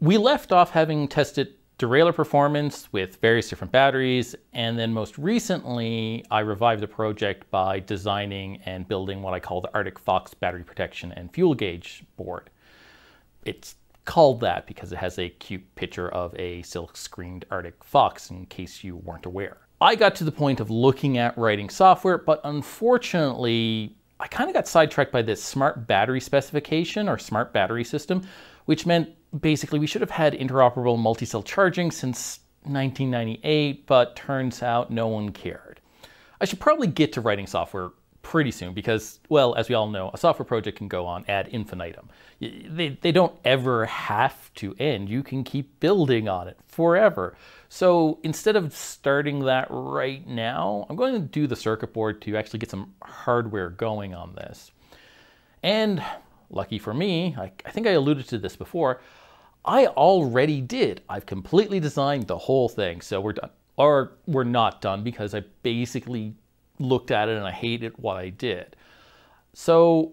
we left off having tested derailleur performance with various different batteries, and then most recently, I revived the project by designing and building what I call the Arctic Fox battery protection and fuel gauge board. It's called that because it has a cute picture of a silk screened Arctic Fox in case you weren't aware. I got to the point of looking at writing software, but unfortunately, I kind of got sidetracked by this smart battery specification or smart battery system, which meant basically we should have had interoperable multi-cell charging since 1998, but turns out no one cared. I should probably get to writing software pretty soon because, well, as we all know, a software project can go on ad infinitum. They, they don't ever have to end. You can keep building on it forever. So instead of starting that right now, I'm going to do the circuit board to actually get some hardware going on this. And lucky for me, I, I think I alluded to this before, I already did. I've completely designed the whole thing. So we're done. Or we're not done because I basically looked at it and I hated what I did. So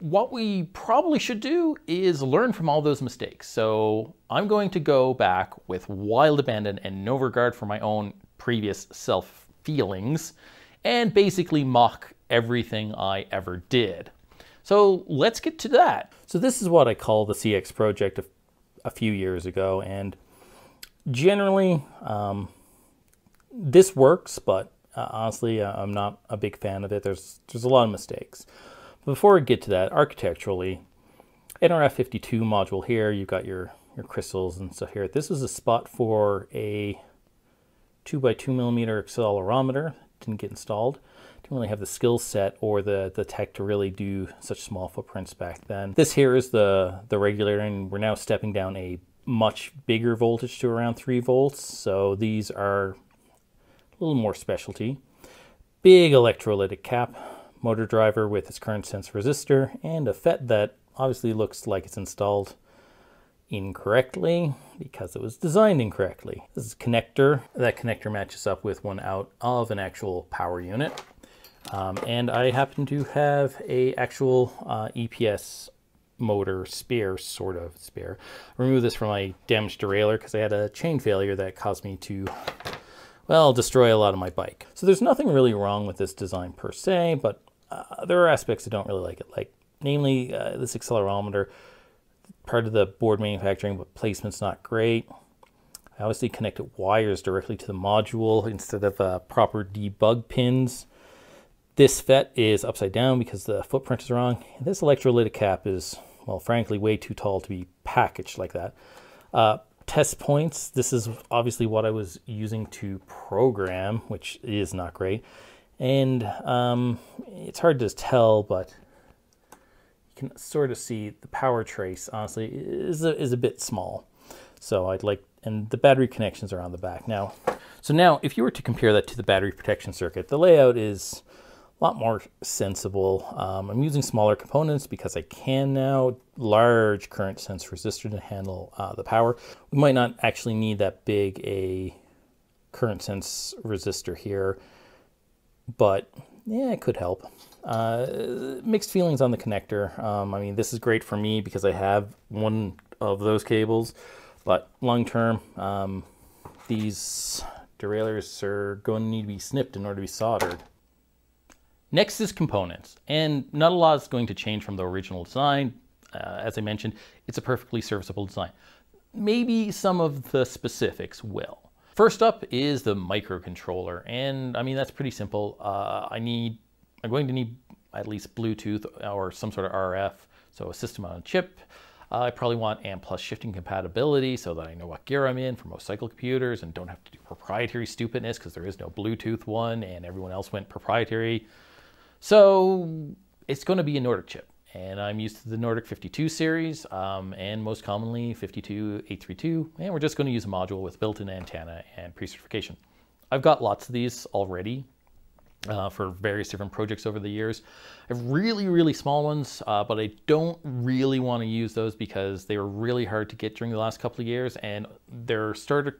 what we probably should do is learn from all those mistakes. So I'm going to go back with wild abandon and no regard for my own previous self feelings and basically mock everything I ever did. So let's get to that. So this is what I call the CX project a, a few years ago and generally um, this works, but uh, honestly, uh, I'm not a big fan of it. There's there's a lot of mistakes. Before we get to that, architecturally, NRF52 module here, you've got your, your crystals and stuff here. This is a spot for a 2 by 2 millimeter accelerometer. Didn't get installed. Didn't really have the skill set or the, the tech to really do such small footprints back then. This here is the, the regulator, and we're now stepping down a much bigger voltage to around 3 volts. So these are a little more specialty. Big electrolytic cap, motor driver with its current sense resistor, and a FET that obviously looks like it's installed incorrectly because it was designed incorrectly. This is connector. That connector matches up with one out of an actual power unit. Um, and I happen to have a actual uh, EPS motor spare, sort of spare. Remove this from my damaged derailleur because I had a chain failure that caused me to well, destroy a lot of my bike. So there's nothing really wrong with this design per se, but uh, there are aspects I don't really like it, like namely uh, this accelerometer, part of the board manufacturing, but placement's not great. I obviously connected wires directly to the module instead of uh, proper debug pins. This FET is upside down because the footprint is wrong. This electrolytic cap is, well, frankly, way too tall to be packaged like that. Uh, test points. This is obviously what I was using to program, which is not great. And um, it's hard to tell, but you can sort of see the power trace, honestly, is a, is a bit small. So I'd like, and the battery connections are on the back. Now, so now if you were to compare that to the battery protection circuit, the layout is a lot more sensible. Um, I'm using smaller components because I can now large current sense resistor to handle uh, the power. We might not actually need that big a current sense resistor here, but yeah, it could help. Uh, mixed feelings on the connector. Um, I mean, this is great for me because I have one of those cables, but long term, um, these derailleurs are going to need to be snipped in order to be soldered. Next is components, and not a lot is going to change from the original design. Uh, as I mentioned, it's a perfectly serviceable design. Maybe some of the specifics will. First up is the microcontroller, and I mean, that's pretty simple. Uh, I need, I'm going to need at least Bluetooth or some sort of RF, so a system on a chip. Uh, I probably want ANT plus shifting compatibility so that I know what gear I'm in for most cycle computers and don't have to do proprietary stupidness because there is no Bluetooth one and everyone else went proprietary. So it's going to be a Nordic chip. And I'm used to the Nordic 52 series um, and most commonly 52832. And we're just going to use a module with built-in antenna and pre-certification. I've got lots of these already uh, for various different projects over the years. I have really, really small ones, uh, but I don't really want to use those because they were really hard to get during the last couple of years and they're started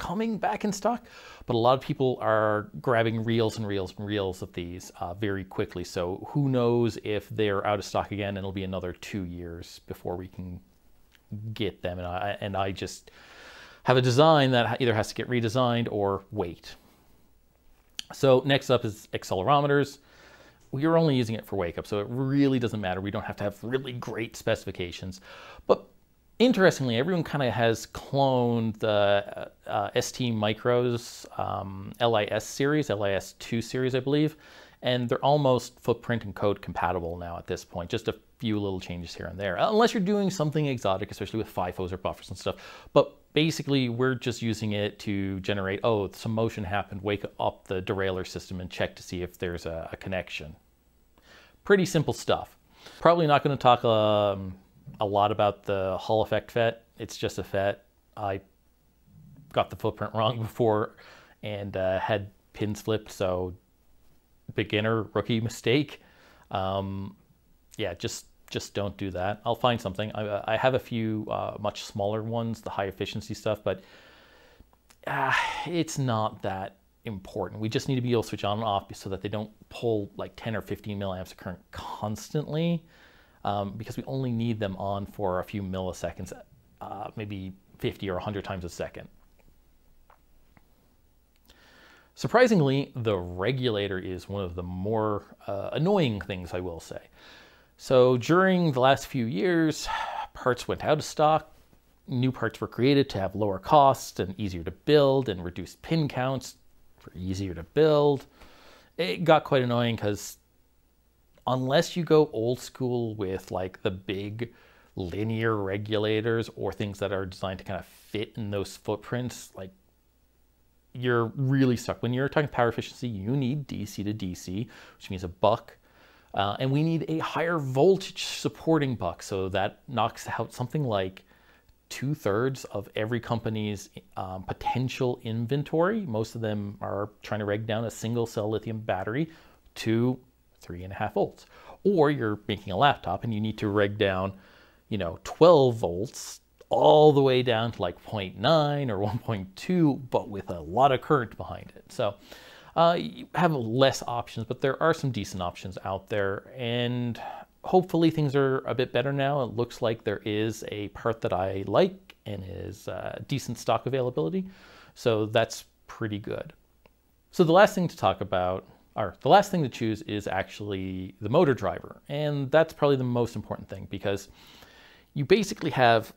coming back in stock, but a lot of people are grabbing reels and reels and reels of these uh, very quickly. So who knows if they're out of stock again and it'll be another two years before we can get them, and I and I just have a design that either has to get redesigned or wait. So next up is accelerometers. We are only using it for wake up, so it really doesn't matter. We don't have to have really great specifications. But interestingly, everyone kind of has cloned the uh, ST Micros um, LIS series, LIS2 series, I believe, and they're almost footprint and code compatible now at this point. Just a few little changes here and there, unless you're doing something exotic, especially with FIFOs or buffers and stuff. But basically, we're just using it to generate, oh, some motion happened, wake up the derailleur system and check to see if there's a, a connection. Pretty simple stuff. Probably not going to talk um, a lot about the Hall effect FET. It's just a FET. I got the footprint wrong before and uh, had pins flipped, so beginner rookie mistake. Um, yeah, just just don't do that. I'll find something. I, I have a few uh, much smaller ones, the high efficiency stuff, but uh, it's not that important. We just need to be able to switch on and off so that they don't pull like 10 or 15 milliamps of current constantly um, because we only need them on for a few milliseconds, uh, maybe 50 or 100 times a second. Surprisingly, the regulator is one of the more uh, annoying things, I will say. So during the last few years, parts went out of stock. New parts were created to have lower costs and easier to build and reduced pin counts for easier to build. It got quite annoying because unless you go old school with like the big linear regulators or things that are designed to kind of fit in those footprints, like you're really stuck. When you're talking power efficiency, you need DC to DC, which means a buck uh, and we need a higher voltage supporting buck. So that knocks out something like two thirds of every company's um, potential inventory. Most of them are trying to reg down a single cell lithium battery to three and a half volts. Or you're making a laptop and you need to reg down, you know, 12 volts all the way down to like 0.9 or 1.2, but with a lot of current behind it. So uh, you have less options, but there are some decent options out there. And hopefully things are a bit better now. It looks like there is a part that I like and is uh, decent stock availability. So that's pretty good. So the last thing to talk about, or the last thing to choose is actually the motor driver. And that's probably the most important thing because you basically have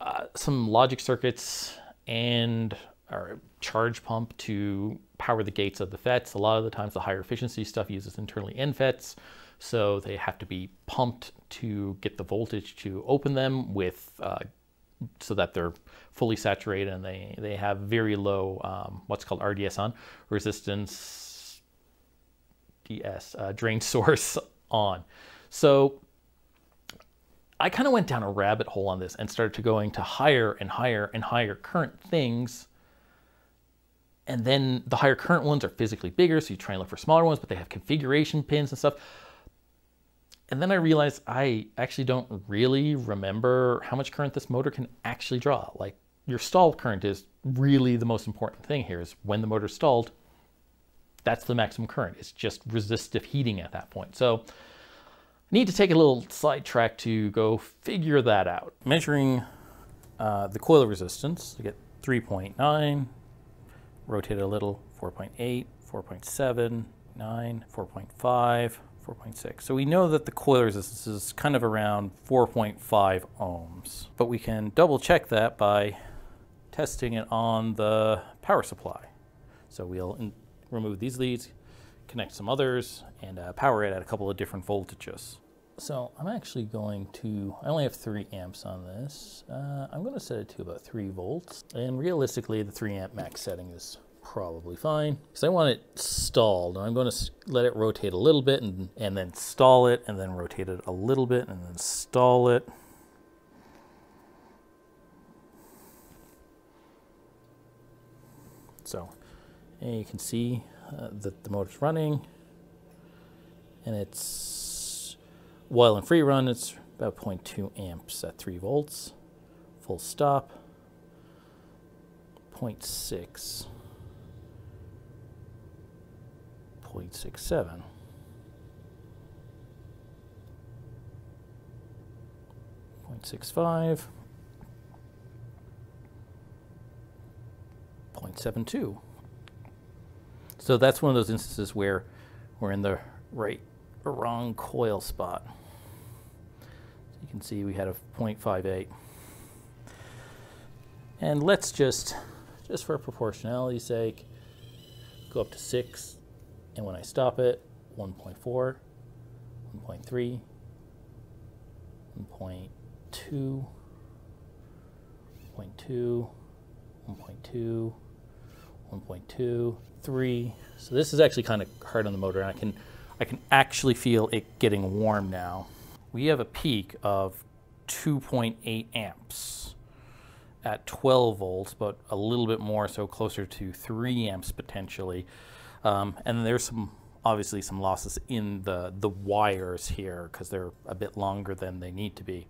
uh, some logic circuits and or charge pump to power the gates of the FETs. A lot of the times the higher efficiency stuff uses internally N FETs, so they have to be pumped to get the voltage to open them with uh, so that they're fully saturated and they, they have very low um, what's called RDS on, resistance DS, uh, drain source on. So I kind of went down a rabbit hole on this and started to going to higher and higher and higher current things and then the higher current ones are physically bigger, so you try and look for smaller ones, but they have configuration pins and stuff. And then I realized I actually don't really remember how much current this motor can actually draw. Like your stall current is really the most important thing here is when the motor's stalled, that's the maximum current. It's just resistive heating at that point. So I need to take a little sidetrack to go figure that out. Measuring uh, the coil resistance, to get 3.9, rotate a little, 4.8, 4.7, 9, 4.5, 4.6. So we know that the coil resistance is kind of around 4.5 ohms, but we can double check that by testing it on the power supply. So we'll remove these leads, connect some others, and uh, power it at a couple of different voltages. So I'm actually going to, I only have three amps on this. Uh, I'm going to set it to about three volts. And realistically, the three amp max setting is probably fine because I want it stalled. I'm going to let it rotate a little bit and, and then stall it and then rotate it a little bit and then stall it. So and you can see uh, that the motor's running. And it's while in free run. It's about 0.2 amps at 3 volts. Full stop. 0.6 0.67 0.65 0.72 so that's one of those instances where we're in the right or wrong coil spot. So you can see we had a 0.58. And let's just, just for proportionality's sake, go up to 6. And when I stop it, 1.4, 1.3, 1.2, 1.2, 1.2, 1.2, 3. So this is actually kind of hard on the motor, and I can, I can actually feel it getting warm now. We have a peak of 2.8 amps at 12 volts, but a little bit more, so closer to 3 amps potentially. Um, and there's some obviously some losses in the, the wires here because they're a bit longer than they need to be.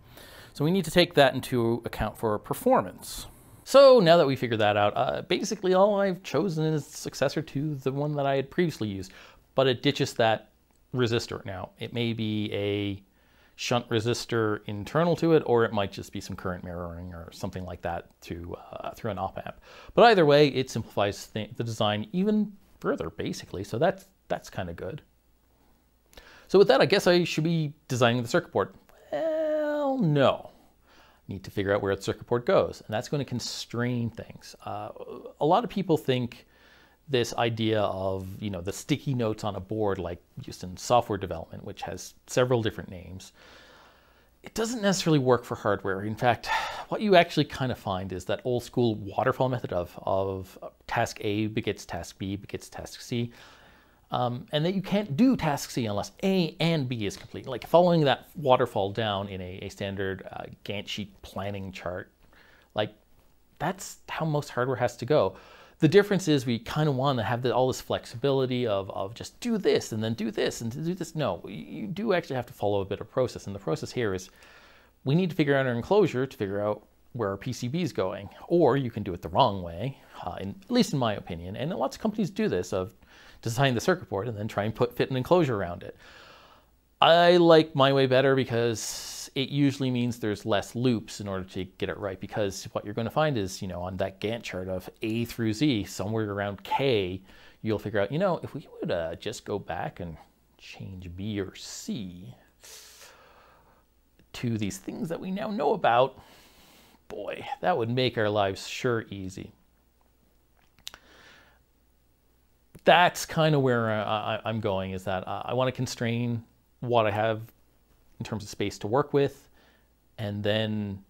So we need to take that into account for performance. So now that we figured that out, uh, basically all I've chosen is successor to the one that I had previously used, but it ditches that resistor now. It may be a shunt resistor internal to it, or it might just be some current mirroring or something like that to uh, through an op amp. But either way, it simplifies the, the design even further, basically. So that's that's kind of good. So with that, I guess I should be designing the circuit board. Well, no need to figure out where the circuit board goes, and that's going to constrain things. Uh, a lot of people think this idea of you know the sticky notes on a board, like used in software development, which has several different names. It doesn't necessarily work for hardware. In fact, what you actually kind of find is that old school waterfall method of, of task A begets task B begets task C um, and that you can't do task C unless A and B is complete. Like following that waterfall down in a, a standard uh, Gantt sheet planning chart, like that's how most hardware has to go. The difference is we kind of want to have the, all this flexibility of, of just do this and then do this and do this. No, you do actually have to follow a bit of process. And the process here is we need to figure out our enclosure to figure out where our PCB is going. Or you can do it the wrong way, uh, in, at least in my opinion. And lots of companies do this of design the circuit board and then try and put fit an enclosure around it. I like my way better because it usually means there's less loops in order to get it right because what you're going to find is, you know, on that Gantt chart of A through Z, somewhere around K, you'll figure out, you know, if we would uh, just go back and change B or C to these things that we now know about, boy, that would make our lives sure easy. that's kind of where I, am going is that I want to constrain what I have in terms of space to work with and then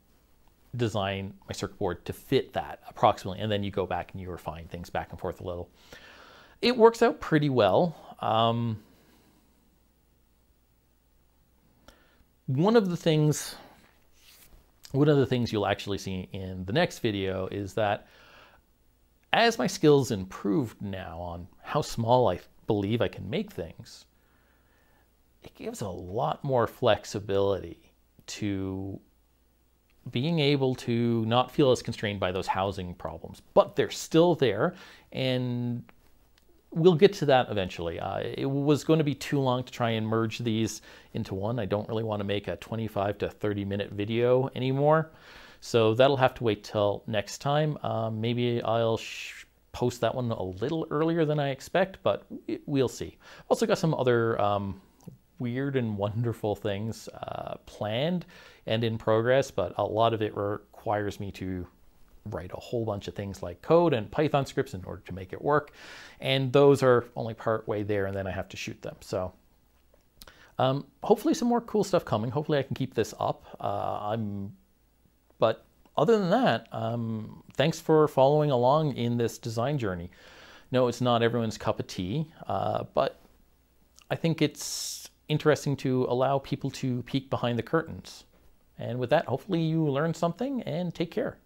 design my circuit board to fit that approximately. And then you go back and you refine things back and forth a little. It works out pretty well. Um, one of the things one of the things you'll actually see in the next video is that as my skills improved now on how small I believe I can make things, it gives a lot more flexibility to being able to not feel as constrained by those housing problems, but they're still there and we'll get to that eventually. Uh, it was going to be too long to try and merge these into one. I don't really want to make a 25 to 30 minute video anymore. So that'll have to wait till next time. Um, maybe I'll post that one a little earlier than I expect, but we'll see. Also got some other um, weird and wonderful things uh, planned and in progress, but a lot of it requires me to write a whole bunch of things like code and Python scripts in order to make it work. And those are only part way there and then I have to shoot them. So um, hopefully some more cool stuff coming. Hopefully I can keep this up. Uh, I'm but other than that, um, thanks for following along in this design journey. No, it's not everyone's cup of tea, uh, but I think it's interesting to allow people to peek behind the curtains. And with that, hopefully you learned something and take care.